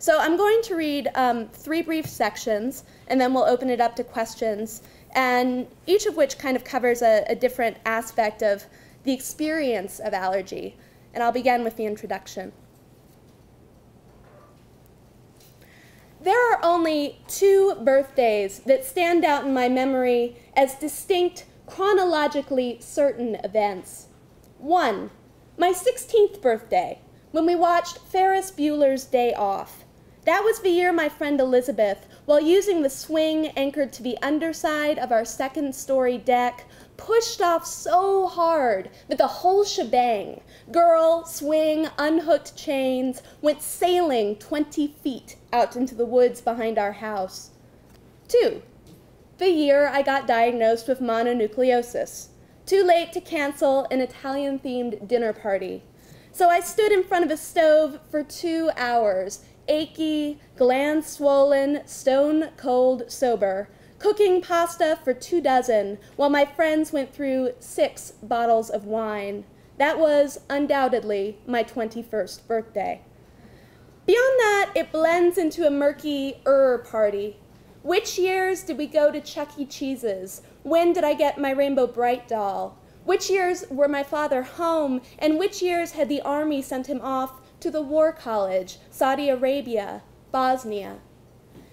So I'm going to read um, three brief sections, and then we'll open it up to questions, and each of which kind of covers a, a different aspect of the experience of allergy. And I'll begin with the introduction. There are only two birthdays that stand out in my memory as distinct, chronologically certain events. One, my 16th birthday, when we watched Ferris Bueller's Day Off. That was the year my friend Elizabeth, while using the swing anchored to the underside of our second story deck, pushed off so hard that the whole shebang, girl, swing, unhooked chains, went sailing 20 feet out into the woods behind our house. Two, the year I got diagnosed with mononucleosis. Too late to cancel an Italian themed dinner party. So I stood in front of a stove for two hours, achy, gland swollen, stone cold sober, cooking pasta for two dozen while my friends went through six bottles of wine. That was undoubtedly my 21st birthday. Beyond that, it blends into a murky er party. Which years did we go to Chuck E. Cheese's? When did I get my Rainbow Brite doll? Which years were my father home, and which years had the army sent him off to the war college, Saudi Arabia, Bosnia.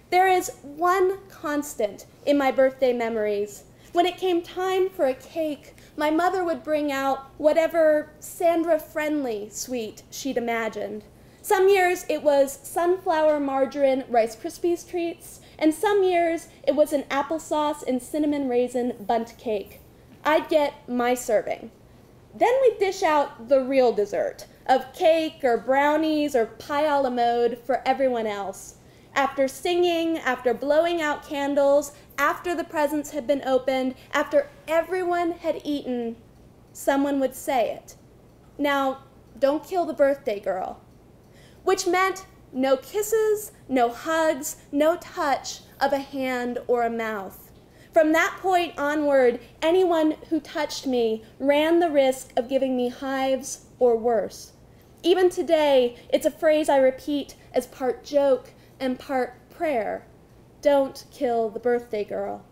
There is one constant in my birthday memories. When it came time for a cake, my mother would bring out whatever Sandra friendly sweet she'd imagined. Some years it was sunflower margarine Rice Krispies treats, and some years it was an applesauce and cinnamon raisin Bundt cake. I'd get my serving. Then we'd dish out the real dessert, of cake or brownies or pie a la mode for everyone else. After singing, after blowing out candles, after the presents had been opened, after everyone had eaten, someone would say it. Now, don't kill the birthday girl. Which meant no kisses, no hugs, no touch of a hand or a mouth. From that point onward, anyone who touched me ran the risk of giving me hives or worse. Even today, it's a phrase I repeat as part joke and part prayer. Don't kill the birthday girl.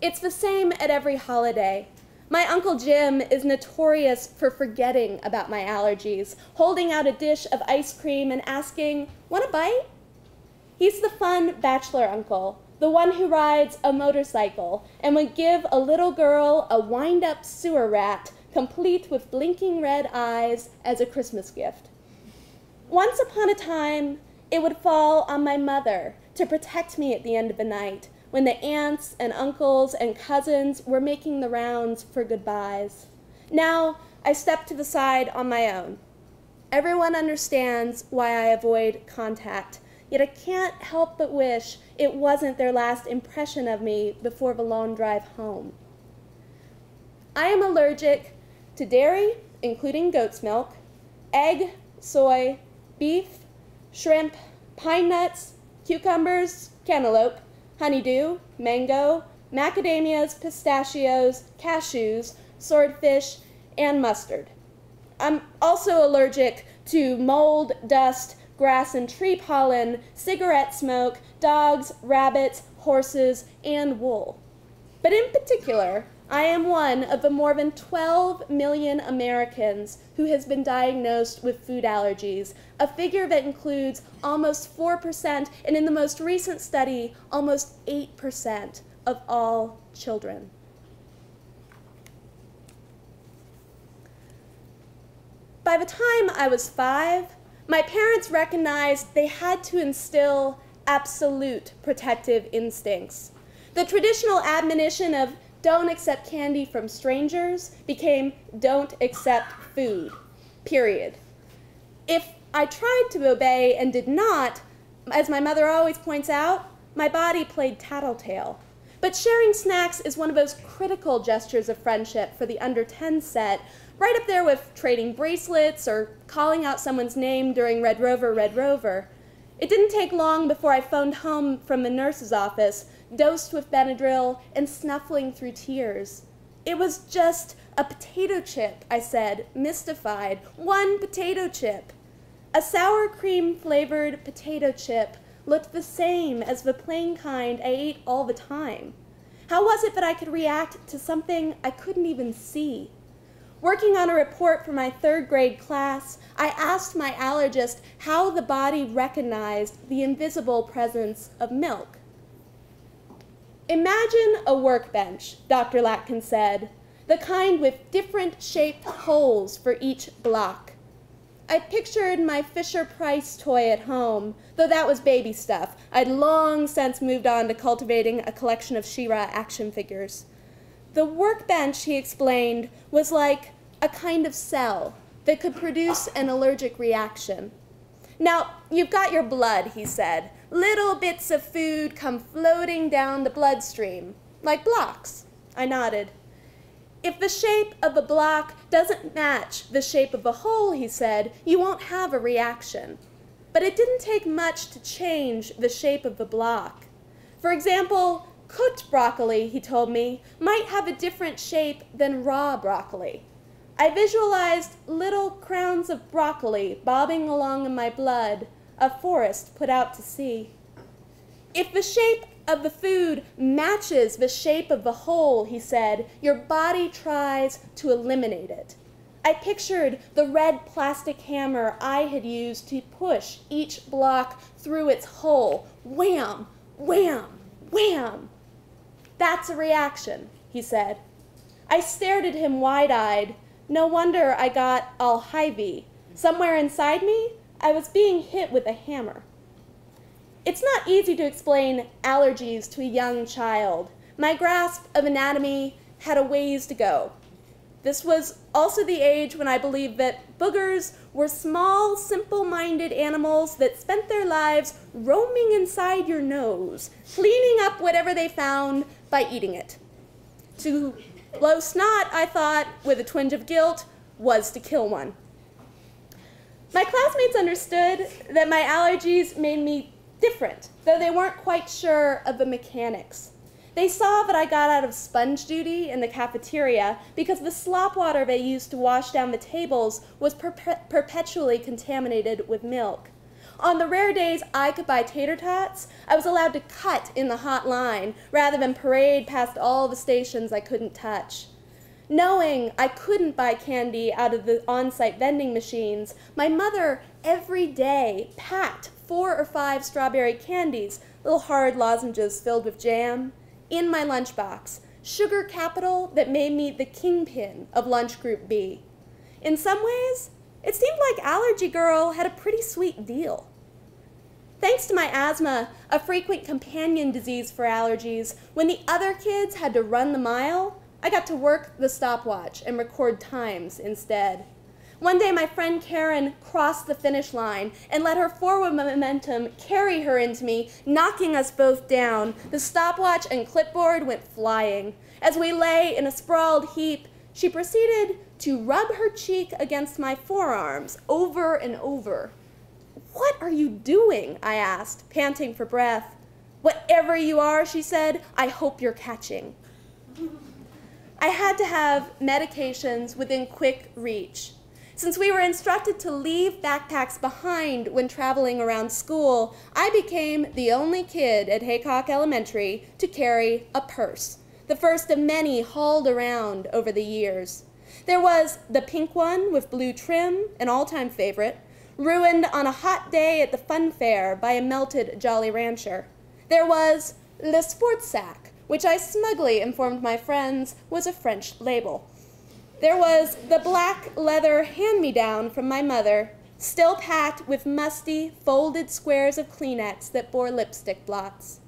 It's the same at every holiday. My Uncle Jim is notorious for forgetting about my allergies, holding out a dish of ice cream and asking, Want a bite? He's the fun bachelor uncle, the one who rides a motorcycle and would give a little girl a wind up sewer rat complete with blinking red eyes as a Christmas gift. Once upon a time, it would fall on my mother to protect me at the end of the night when the aunts and uncles and cousins were making the rounds for goodbyes. Now I step to the side on my own. Everyone understands why I avoid contact, yet I can't help but wish it wasn't their last impression of me before the long drive home. I am allergic to dairy, including goat's milk, egg, soy, beef, shrimp, pine nuts, cucumbers, cantaloupe, honeydew, mango, macadamias, pistachios, cashews, swordfish, and mustard. I'm also allergic to mold, dust, grass and tree pollen, cigarette smoke, dogs, rabbits, horses, and wool. But in particular, I am one of the more than 12 million Americans who has been diagnosed with food allergies, a figure that includes almost 4%, and in the most recent study, almost 8% of all children. By the time I was five, my parents recognized they had to instill absolute protective instincts. The traditional admonition of don't accept candy from strangers became don't accept food, period. If I tried to obey and did not, as my mother always points out, my body played tattletale. But sharing snacks is one of those critical gestures of friendship for the under 10 set, right up there with trading bracelets or calling out someone's name during Red Rover, Red Rover. It didn't take long before I phoned home from the nurse's office dosed with Benadryl, and snuffling through tears. It was just a potato chip, I said, mystified. One potato chip. A sour cream flavored potato chip looked the same as the plain kind I ate all the time. How was it that I could react to something I couldn't even see? Working on a report for my third grade class, I asked my allergist how the body recognized the invisible presence of milk. Imagine a workbench, Dr. Latkin said, the kind with different shaped holes for each block. I pictured my Fisher Price toy at home, though that was baby stuff. I'd long since moved on to cultivating a collection of She-Ra action figures. The workbench, he explained, was like a kind of cell that could produce an allergic reaction. Now, you've got your blood, he said. Little bits of food come floating down the bloodstream, like blocks. I nodded. If the shape of a block doesn't match the shape of a hole, he said, you won't have a reaction. But it didn't take much to change the shape of the block. For example, cooked broccoli, he told me, might have a different shape than raw broccoli. I visualized little crowns of broccoli bobbing along in my blood, a forest put out to sea. If the shape of the food matches the shape of the hole, he said, your body tries to eliminate it. I pictured the red plastic hammer I had used to push each block through its hole. Wham, wham, wham. That's a reaction, he said. I stared at him wide eyed. No wonder I got all hivey. Somewhere inside me, I was being hit with a hammer. It's not easy to explain allergies to a young child. My grasp of anatomy had a ways to go. This was also the age when I believed that boogers were small, simple minded animals that spent their lives roaming inside your nose, cleaning up whatever they found by eating it. To blow snot, I thought, with a twinge of guilt, was to kill one. My classmates understood that my allergies made me different, though they weren't quite sure of the mechanics. They saw that I got out of sponge duty in the cafeteria because the slop water they used to wash down the tables was perpe perpetually contaminated with milk. On the rare days I could buy tater tots, I was allowed to cut in the hot line rather than parade past all the stations I couldn't touch. Knowing I couldn't buy candy out of the on site vending machines, my mother every day packed four or five strawberry candies, little hard lozenges filled with jam, in my lunchbox, sugar capital that made me the kingpin of lunch group B. In some ways, it seemed like Allergy Girl had a pretty sweet deal. Thanks to my asthma, a frequent companion disease for allergies, when the other kids had to run the mile, I got to work the stopwatch and record times instead. One day, my friend Karen crossed the finish line and let her forward momentum carry her into me, knocking us both down. The stopwatch and clipboard went flying. As we lay in a sprawled heap, she proceeded to rub her cheek against my forearms over and over. What are you doing? I asked, panting for breath. Whatever you are, she said, I hope you're catching. I had to have medications within quick reach. Since we were instructed to leave backpacks behind when traveling around school, I became the only kid at Haycock Elementary to carry a purse, the first of many hauled around over the years. There was the pink one with blue trim, an all time favorite, ruined on a hot day at the fun fair by a melted Jolly Rancher. There was the Sports Sac, which I smugly informed my friends was a French label. There was the black leather hand me down from my mother, still packed with musty, folded squares of Kleenex that bore lipstick blots.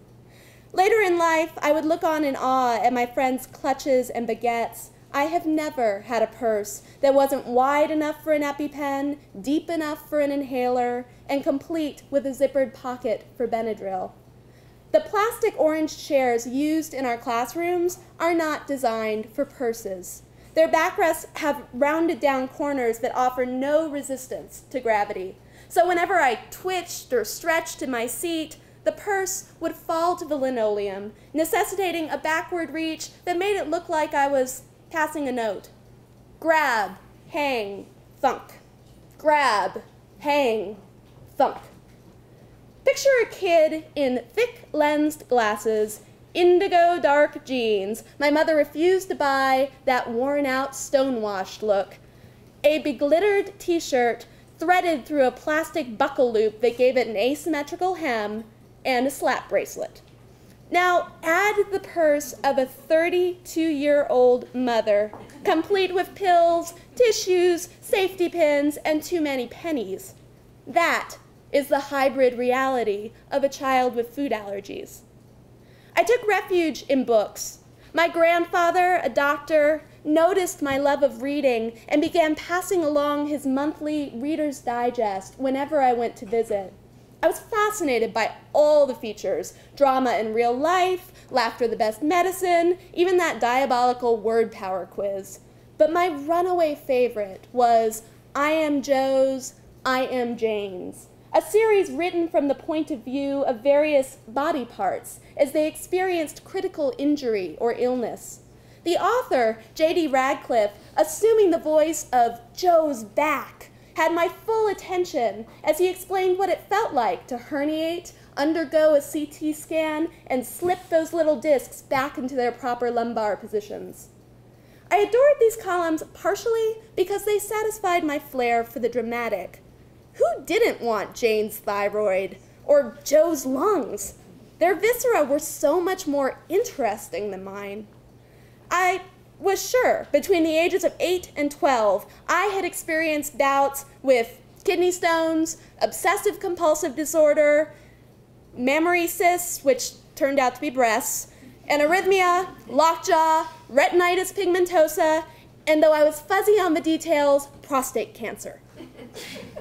Later in life, I would look on in awe at my friends' clutches and baguettes. I have never had a purse that wasn't wide enough for an EpiPen, deep enough for an inhaler, and complete with a zippered pocket for Benadryl. The plastic orange chairs used in our classrooms are not designed for purses. Their backrests have rounded down corners that offer no resistance to gravity. So whenever I twitched or stretched in my seat, the purse would fall to the linoleum, necessitating a backward reach that made it look like I was passing a note. Grab, hang, thunk. Grab, hang, thunk. Picture a kid in thick lensed glasses, indigo dark jeans. My mother refused to buy that worn out, stonewashed look. A beglittered t shirt threaded through a plastic buckle loop that gave it an asymmetrical hem, and a slap bracelet. Now add the purse of a 32 year old mother, complete with pills, tissues, safety pins, and too many pennies. That is the hybrid reality of a child with food allergies. I took refuge in books. My grandfather, a doctor, noticed my love of reading and began passing along his monthly Reader's Digest whenever I went to visit. I was fascinated by all the features drama in real life, laughter the best medicine, even that diabolical word power quiz. But my runaway favorite was I Am Joe's, I Am Jane's, a series written from the point of view of various body parts as they experienced critical injury or illness. The author, J.D. Ratcliff, assuming the voice of Joe's back, had my full attention as he explained what it felt like to herniate, undergo a CT scan, and slip those little discs back into their proper lumbar positions. I adored these columns partially because they satisfied my flair for the dramatic. Who didn't want Jane's thyroid or Joe's lungs? Their viscera were so much more interesting than mine. I was sure between the ages of 8 and 12, I had experienced doubts with kidney stones, obsessive compulsive disorder, mammary cysts, which turned out to be breasts, anorexia, lockjaw, retinitis pigmentosa, and though I was fuzzy on the details, prostate cancer.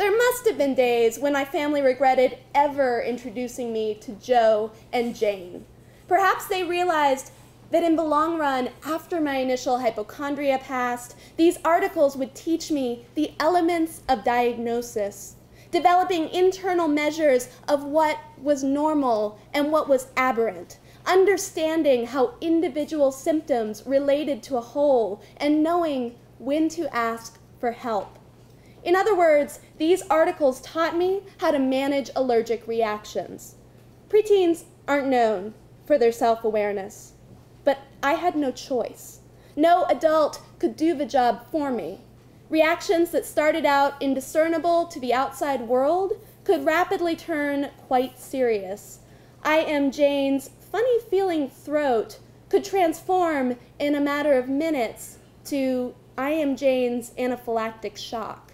there must have been days when my family regretted ever introducing me to Joe and Jane. Perhaps they realized that in the long run, after my initial hypochondria passed, these articles would teach me the elements of diagnosis, developing internal measures of what was normal and what was aberrant, understanding how individual symptoms related to a whole, and knowing when to ask for help. In other words, these articles taught me how to manage allergic reactions. Preteens aren't known for their self awareness. But I had no choice. No adult could do the job for me. Reactions that started out indiscernible to the outside world could rapidly turn quite serious. I am Jane's funny feeling throat could transform in a matter of minutes to I am Jane's anaphylactic shock.